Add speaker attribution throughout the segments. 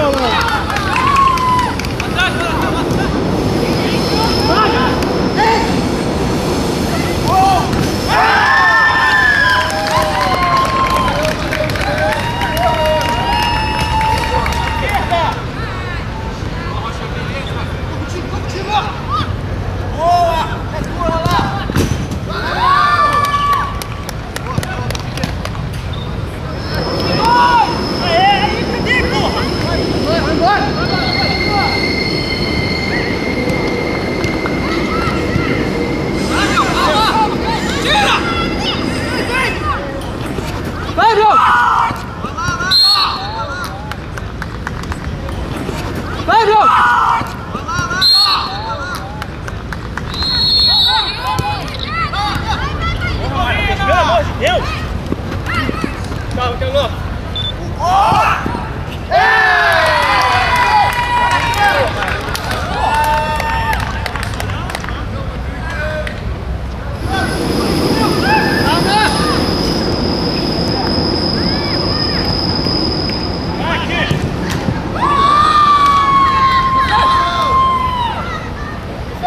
Speaker 1: 不要了。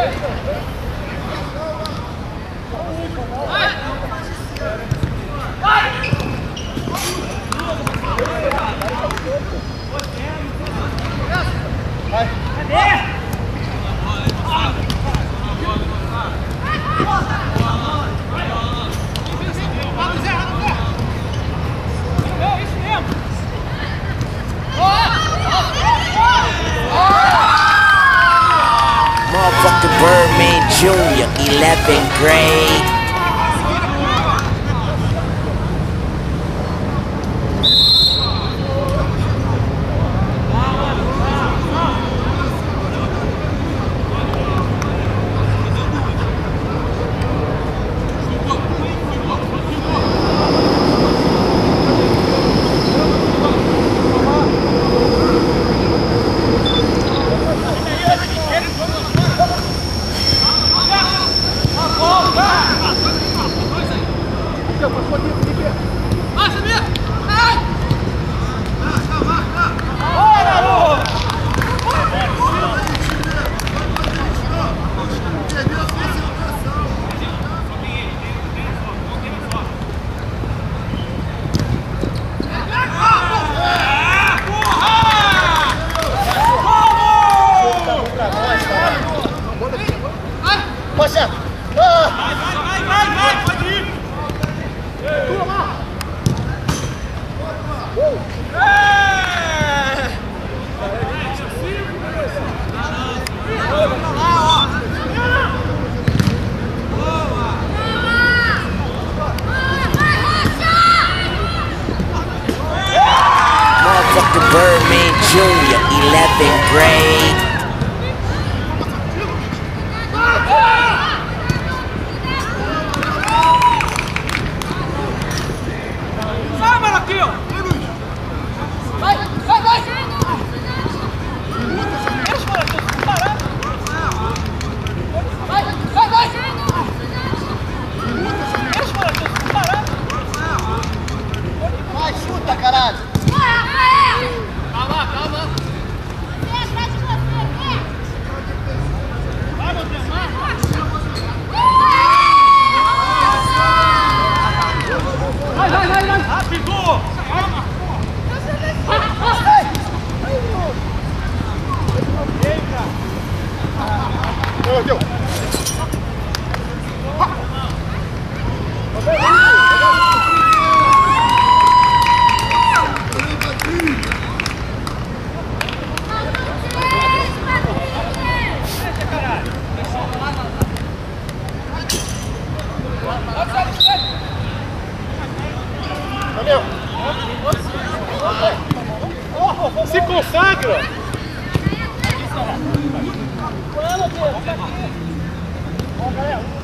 Speaker 2: Motherfucking Jr., 11th grade.
Speaker 1: Витя, посмотри
Speaker 2: в небе. Birdman Jr., 11th grade.
Speaker 3: Vai, Maraquinho!
Speaker 1: 어! consagra! Fala, Diego, tá aqui! Ó, galera!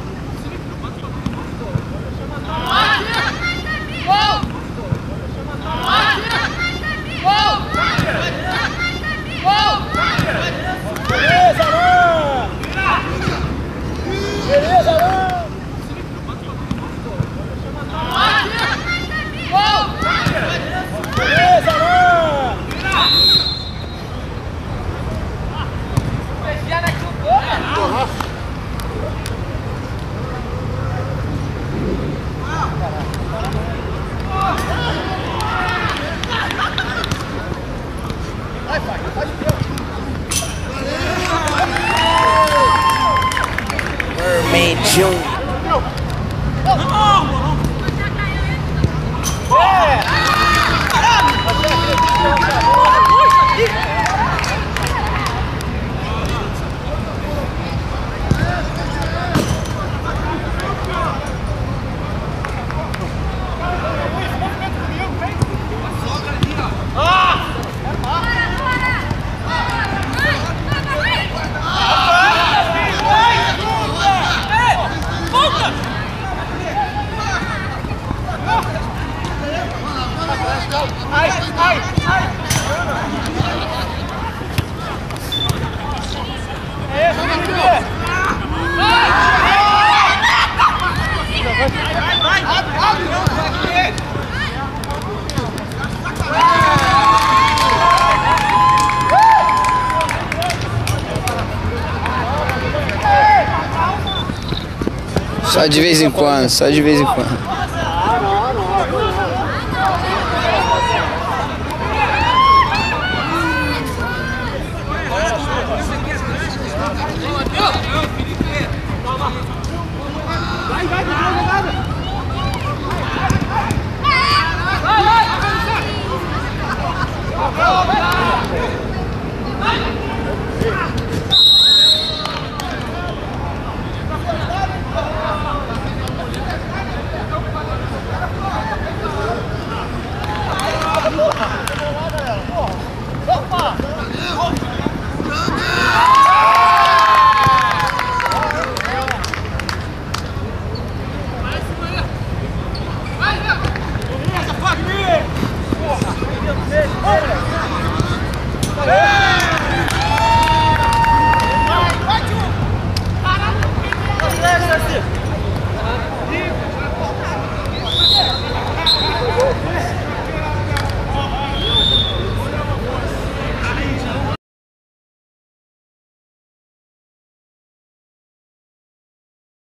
Speaker 1: June
Speaker 4: Só de vez em quando, só de vez em quando.
Speaker 1: всех.